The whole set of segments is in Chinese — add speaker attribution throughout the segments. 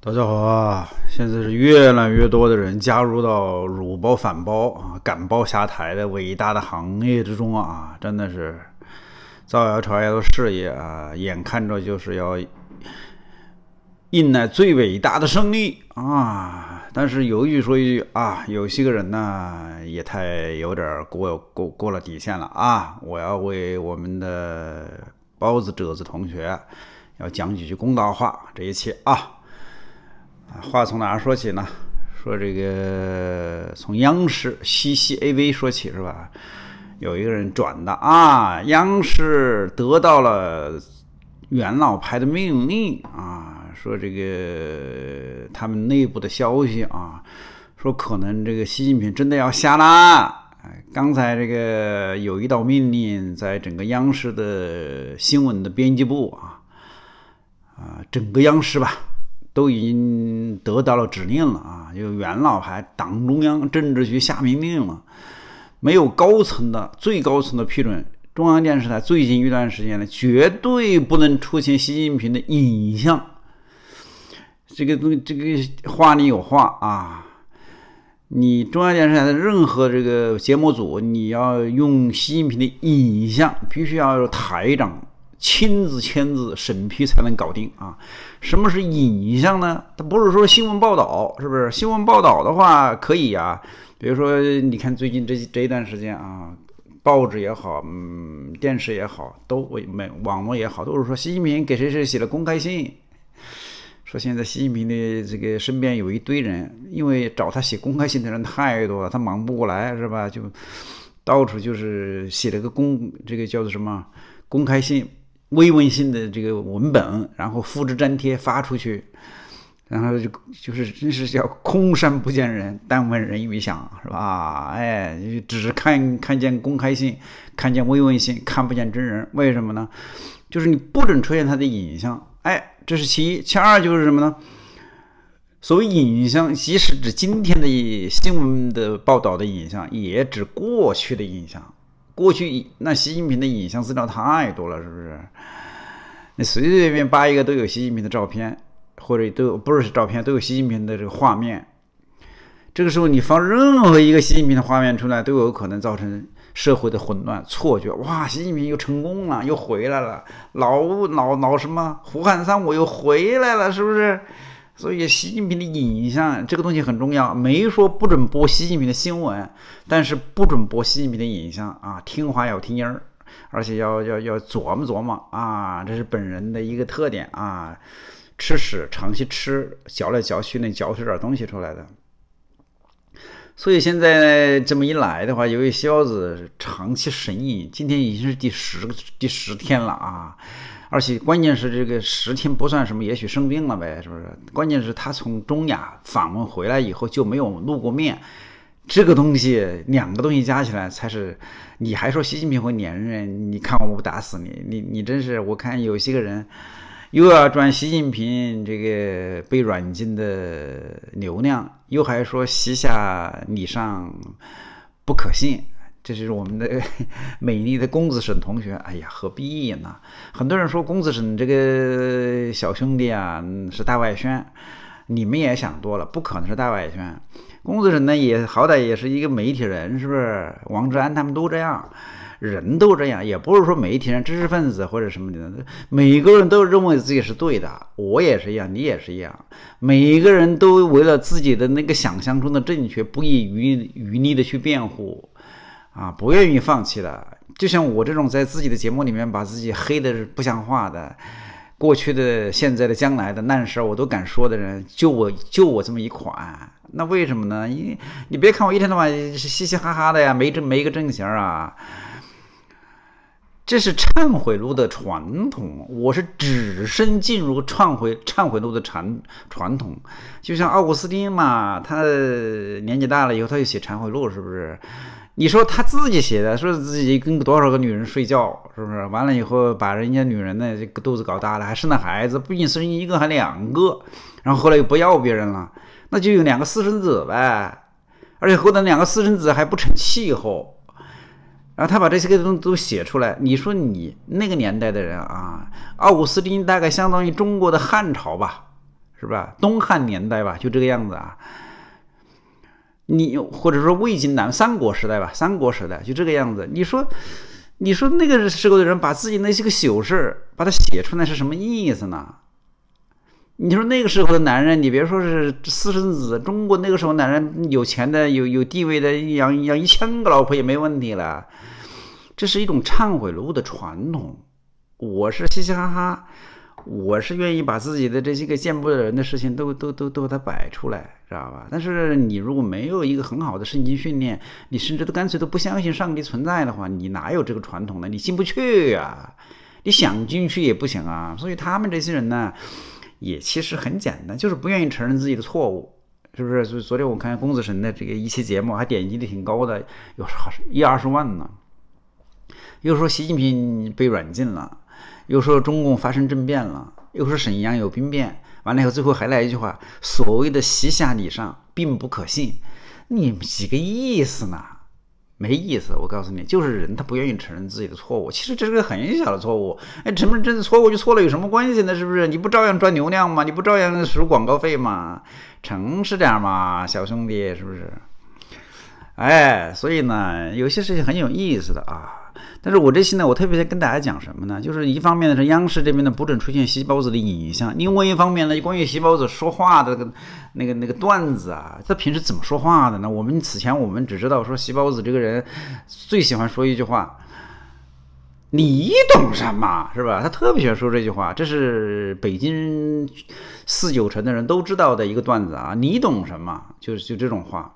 Speaker 1: 大家好啊！现在是越来越多的人加入到辱包反包啊、敢包下台的伟大的行业之中啊！真的是造谣传谣的事业啊，眼看着就是要迎来最伟大的胜利啊！但是有一句说一句啊，有些个人呢也太有点过过过了底线了啊！我要为我们的包子褶子同学要讲几句公道话，这一期啊。话从哪儿说起呢？说这个从央视 CCTV 说起是吧？有一个人转的啊，央视得到了元老派的命令啊，说这个他们内部的消息啊，说可能这个习近平真的要下啦。刚才这个有一道命令在整个央视的新闻的编辑部啊啊，整个央视吧。都已经得到了指令了啊！就元老派党中央政治局下命令了，没有高层的最高层的批准，中央电视台最近一段时间呢，绝对不能出现习近平的影像。这个东这个话里有话啊！你中央电视台的任何这个节目组，你要用习近平的影像，必须要有台长。亲自签字审批才能搞定啊！什么是影像呢？它不是说新闻报道，是不是？新闻报道的话可以啊，比如说你看最近这这一段时间啊，报纸也好，嗯，电视也好，都没网络也好，都是说习近平给谁谁写了公开信，说现在习近平的这个身边有一堆人，因为找他写公开信的人太多了，他忙不过来，是吧？就到处就是写了个公，这个叫做什么公开信。微文性的这个文本，然后复制粘贴发出去，然后就就是真是叫空山不见人，但闻人语响，是吧？哎，只是看看见公开信，看见微文信，看不见真人，为什么呢？就是你不准出现他的影像，哎，这是其一。其二就是什么呢？所谓影像，即使指今天的新闻的报道的影像，也指过去的影像。过去那习近平的影像资料太多了，是不是？你随随便便扒一个都有习近平的照片，或者都不是照片，都有习近平的这个画面。这个时候你放任何一个习近平的画面出来，都有可能造成社会的混乱错觉。哇，习近平又成功了，又回来了，老老老什么胡汉三我又回来了，是不是？所以，习近平的影像这个东西很重要，没说不准播习近平的新闻，但是不准播习近平的影像啊。听话要听音儿，而且要要要琢磨琢磨啊，这是本人的一个特点啊。吃屎长期吃，嚼来嚼去能嚼出点东西出来的。所以现在这么一来的话，由于小子长期神隐，今天已经是第十第十天了啊。而且关键是这个十天不算什么，也许生病了呗，是不是？关键是他从中亚访问回来以后就没有露过面，这个东西两个东西加起来才是。你还说习近平会粘人？你看我不打死你！你你真是，我看有些个人又要赚习近平这个被软禁的流量，又还说习下你上不可信。这是我们的 美丽的公子沈同学，哎呀，何必呢？很多人说公子沈这个小兄弟啊是大外宣，你们也想多了，不可能是大外宣。公子沈呢也好歹也是一个媒体人，是不是？王志安他们都这样，人都这样，也不是说媒体人、知识分子或者什么的，每个人都认为自己是对的。我也是一样，你也是一样，每个人都为了自己的那个想象中的正确，不遗余余力的去辩护。啊，不愿意放弃的，就像我这种在自己的节目里面把自己黑的不像话的，过去的、现在的、将来的烂事儿我都敢说的人，就我就我这么一款，那为什么呢？因你别看我一天到晚嘻嘻哈哈的呀，没正没个正形啊，这是忏悔录的传统，我是只身进入忏悔忏悔录的传传统，就像奥古斯丁嘛，他年纪大了以后他就写忏悔录，是不是？你说他自己写的，说自己跟多少个女人睡觉，是不是？完了以后把人家女人的这个肚子搞大了，还生了孩子，不仅生一个，还两个。然后后来又不要别人了，那就有两个私生子呗。而且后来两个私生子还不成气候。然后他把这些个东西都写出来。你说你那个年代的人啊，奥古斯丁大概相当于中国的汉朝吧，是吧？东汉年代吧，就这个样子啊。你或者说魏晋南三国时代吧，三国时代就这个样子。你说，你说那个时候的人把自己那些个糗事把它写出来是什么意思呢？你说那个时候的男人，你别说是私生子，中国那个时候男人有钱的、有有地位的，养养一千个老婆也没问题了。这是一种忏悔录的传统。我是嘻嘻哈哈，我是愿意把自己的这些个见不得人的事情都都都都给它摆出来，知道吧？但是你如果没有一个很好的圣经训练，你甚至都干脆都不相信上帝存在的话，你哪有这个传统呢？你进不去呀，你想进去也不行啊。所以他们这些人呢？也其实很简单，就是不愿意承认自己的错误，是不是？所以昨天我看公子神的这个一期节目，还点击率挺高的，有好一二十万呢。又说习近平被软禁了，又说中共发生政变了，又说沈阳有兵变，完了以后最后还来一句话：所谓的西下礼上并不可信，你几个意思呢？没意思，我告诉你，就是人他不愿意承认自己的错误。其实这是个很小的错误，哎，承认真的错误就错了，有什么关系呢？是不是？你不照样赚流量吗？你不照样收广告费吗？诚实点嘛，小兄弟，是不是？哎，所以呢，有些事情很有意思的啊。但是我这期呢，我特别在跟大家讲什么呢？就是一方面呢是央视这边呢不准出现西包子的影像，另外一方面呢，关于西包子说话的那个那个那个段子啊，他平时怎么说话的呢？我们此前我们只知道说西包子这个人最喜欢说一句话：“你懂什么？”是吧？他特别喜欢说这句话，这是北京四九城的人都知道的一个段子啊！你懂什么？就是就这种话。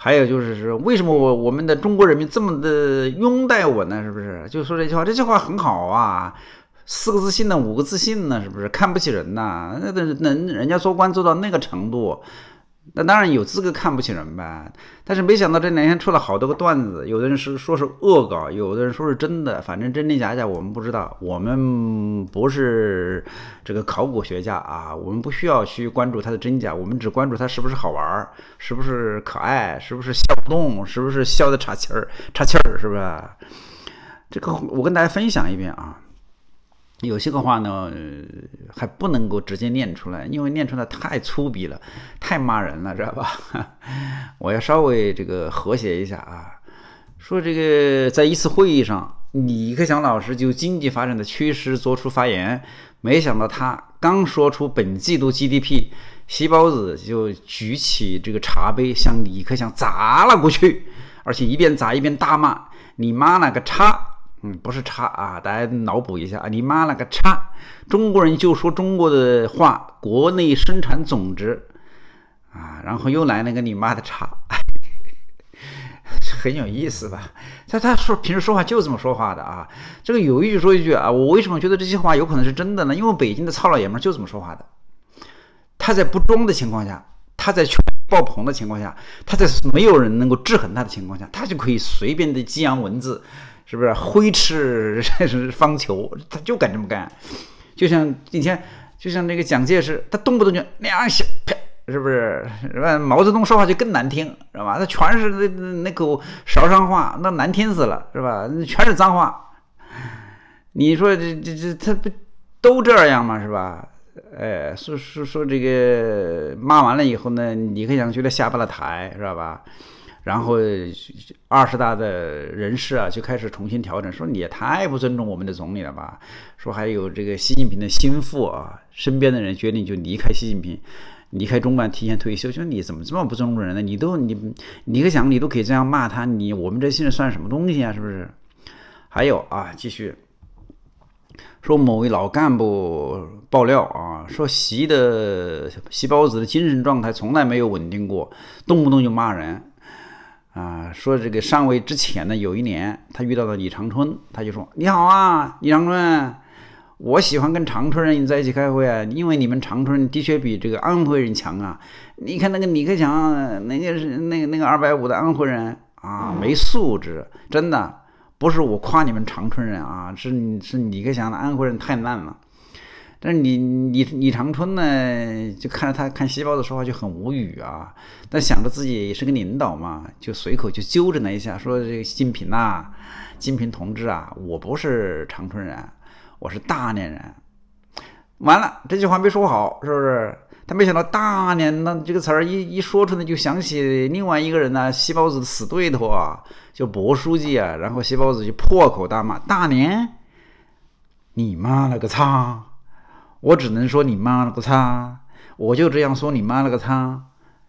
Speaker 1: 还有就是说，为什么我我们的中国人民这么的拥戴我呢？是不是？就说这句话，这句话很好啊，四个自信呢，五个自信呢，是不是？看不起人呐，那能人家做官做到那个程度。那当然有资格看不起人呗，但是没想到这两天出了好多个段子，有的人是说是恶搞，有的人说是真的，反正真真假假我们不知道，我们不是这个考古学家啊，我们不需要去关注它的真假，我们只关注它是不是好玩儿，是不是可爱，是不是笑不动，是不是笑的岔气儿，岔气儿是不是？这个我跟大家分享一遍啊。有些个话呢，还不能够直接念出来，因为念出来太粗鄙了，太骂人了，知道吧？我要稍微这个和谐一下啊。说这个在一次会议上，李克强老师就经济发展的趋势做出发言，没想到他刚说出本季度 GDP，细包子就举起这个茶杯向李克强砸了过去，而且一边砸一边大骂：“你妈了个叉！”嗯，不是差啊，大家脑补一下啊！你妈了个差！中国人就说中国的话，国内生产总值啊，然后又来那个你妈的差，很有意思吧？他他说平时说话就这么说话的啊。这个有一句说一句啊，我为什么觉得这些话有可能是真的呢？因为北京的糙老爷们就这么说话的。他在不装的情况下，他在全爆棚的情况下，他在没有人能够制衡他的情况下，他就可以随便的激扬文字。是不是挥斥 方遒？他就敢这么干，就像以前，就像那个蒋介石，他动不动就两下啪，是不是？是吧？毛泽东说话就更难听，知道吧？他全是那那口韶山话，那难听死了，是吧？全是脏话。你说这这这他不都这样吗？是吧？哎，说说说这个骂完了以后呢，李克强觉得下不了台，知道吧？然后二十大的人事啊，就开始重新调整，说你也太不尊重我们的总理了吧？说还有这个习近平的心腹啊，身边的人决定就离开习近平，离开中办提前退休。说你怎么这么不尊重人呢？你都你李克强你都可以这样骂他，你我们这些人算什么东西啊？是不是？还有啊，继续说某位老干部爆料啊，说习的习包子的精神状态从来没有稳定过，动不动就骂人。啊，说这个上位之前呢，有一年他遇到了李长春，他就说：“你好啊，李长春，我喜欢跟长春人在一起开会啊，因为你们长春的确比这个安徽人强啊。你看那个李克强，那个是那个那个二百五的安徽人啊，没素质，真的不是我夸你们长春人啊，是是李克强的安徽人太烂了。”但是李李李长春呢，就看着他看西包子说话就很无语啊。但想着自己也是个领导嘛，就随口就纠正了一下，说：“这个金平呐，金平同志啊，我不是长春人，我是大连人。”完了，这句话没说好，是不是？他没想到大连那这个词儿一一说出来，就想起另外一个人呢，西包子的死对头啊，就薄书记啊。然后西包子就破口大骂：“大连，你妈了个擦！我只能说你妈了个擦！我就这样说你妈了个擦，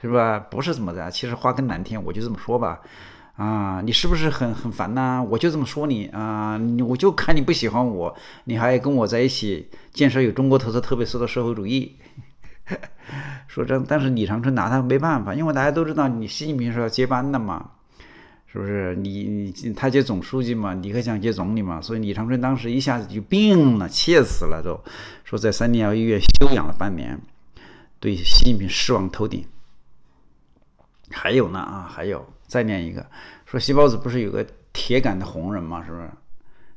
Speaker 1: 是吧？不是怎么的，其实话更难听，我就这么说吧。”啊，你是不是很很烦呐？我就这么说你啊，我就看你不喜欢我，你还跟我在一起建设有中国特色、特别色的社会主义。说真，但是李长春拿他没办法，因为大家都知道你习近平是要接班的嘛，是不是？你你他接总书记嘛，李克强接总理嘛，所以李长春当时一下子就病了，气死了都，说在三零幺医院休养了半年，对习近平失望透顶。还有呢啊，还有。再念一个，说西包子不是有个铁杆的红人嘛，是不是？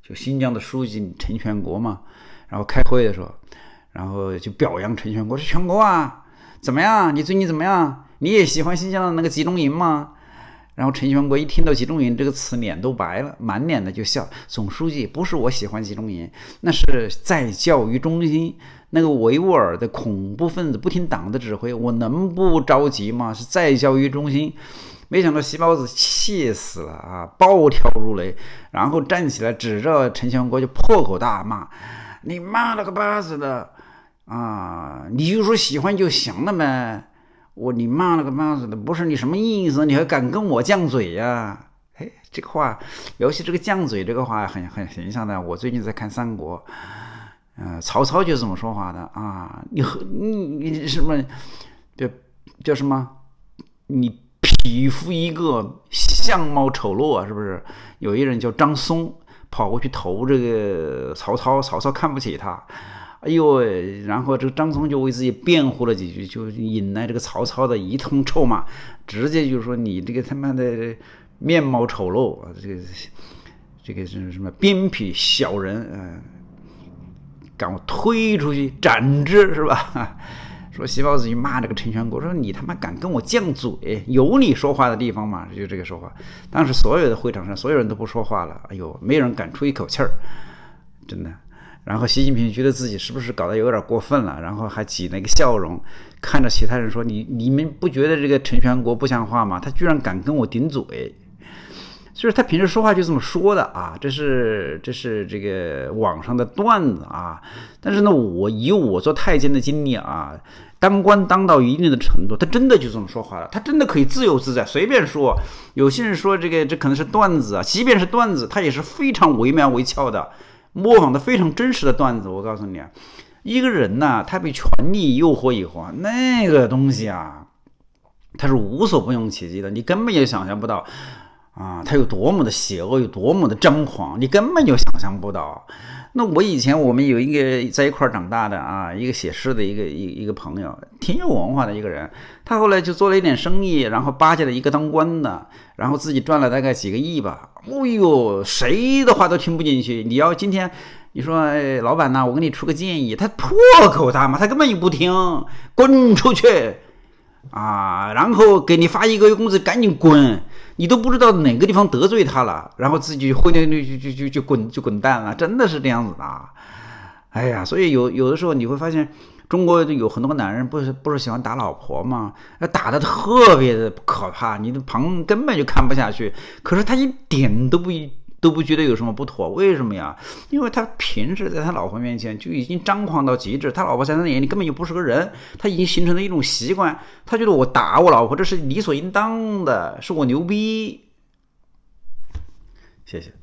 Speaker 1: 就新疆的书记陈全国嘛。然后开会的时候，然后就表扬陈全国，说全国啊，怎么样？你最近怎么样？你也喜欢新疆的那个集中营吗？然后陈全国一听到集中营这个词，脸都白了，满脸的就笑。总书记不是我喜欢集中营，那是在教育中心那个维吾尔的恐怖分子不听党的指挥，我能不着急吗？是在教育中心。没想到西包子气死了啊，暴跳如雷，然后站起来指着陈全国就破口大骂：“你妈了个巴子的啊！你就说喜欢就行了呗！我你妈了个巴子的，不是你什么意思？你还敢跟我犟嘴呀？嘿，这个话，尤其这个犟嘴这个话很很形象的。我最近在看三国，呃，曹操就这么说话的啊！你和你你什么叫叫什么？你。”匹夫一个，相貌丑陋啊，是不是？有一人叫张松，跑过去投这个曹操，曹操看不起他，哎呦，然后这个张松就为自己辩护了几句，就引来这个曹操的一通臭骂，直接就是说你这个他妈的面貌丑陋啊，这个这个是什么鞭辟小人，嗯，赶我推出去斩之，是吧？说西包子就骂这个陈全国，说你他妈敢跟我犟嘴，有你说话的地方吗？就这个说话。当时所有的会场上，所有人都不说话了。哎呦，没人敢出一口气儿，真的。然后习近平觉得自己是不是搞得有点过分了，然后还挤了一个笑容，看着其他人说：“你你们不觉得这个陈全国不像话吗？他居然敢跟我顶嘴。”就是他平时说话就这么说的啊，这是这是这个网上的段子啊。但是呢，我以我做太监的经历啊，当官当到一定的程度，他真的就这么说话了，他真的可以自由自在随便说。有些人说这个这可能是段子啊，即便是段子，他也是非常惟妙惟肖的，模仿的非常真实的段子。我告诉你啊，一个人呐，他被权力诱惑以后啊，那个东西啊，他是无所不用其极的，你根本也想象不到。啊，他有多么的邪恶，有多么的张狂，你根本就想象不到。那我以前我们有一个在一块长大的啊，一个写诗的一个一一个朋友，挺有文化的一个人。他后来就做了一点生意，然后巴结了一个当官的，然后自己赚了大概几个亿吧。哦呦，谁的话都听不进去。你要今天你说，哎，老板呐，我给你出个建议，他破口大骂，他根本就不听，滚出去。啊，然后给你发一个月工资，赶紧滚！你都不知道哪个地方得罪他了，然后自己灰溜溜就就就就滚就滚蛋了，真的是这样子的。哎呀，所以有有的时候你会发现，中国有很多个男人不是不是喜欢打老婆吗？打的特别的可怕，你的旁根本就看不下去。可是他一点都不一。都不觉得有什么不妥，为什么呀？因为他平时在他老婆面前就已经张狂到极致，他老婆在他眼里根本就不是个人，他已经形成了一种习惯，他觉得我打我老婆这是理所应当的，是我牛逼。谢谢。